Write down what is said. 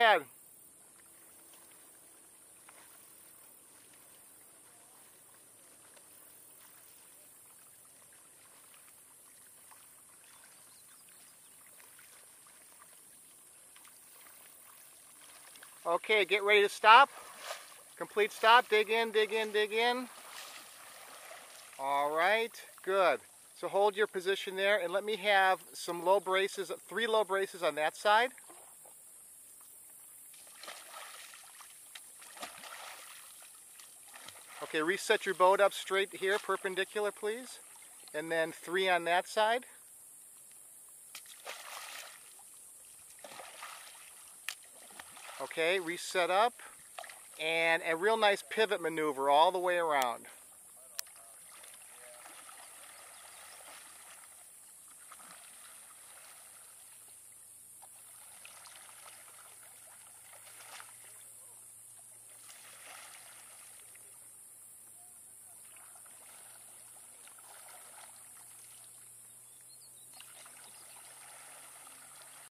ahead. Okay, get ready to stop. Complete stop, dig in, dig in, dig in. All right, good. So hold your position there and let me have some low braces, three low braces on that side. Okay, reset your boat up straight here, perpendicular please. And then three on that side. Okay, reset up. And a real nice pivot maneuver all the way around.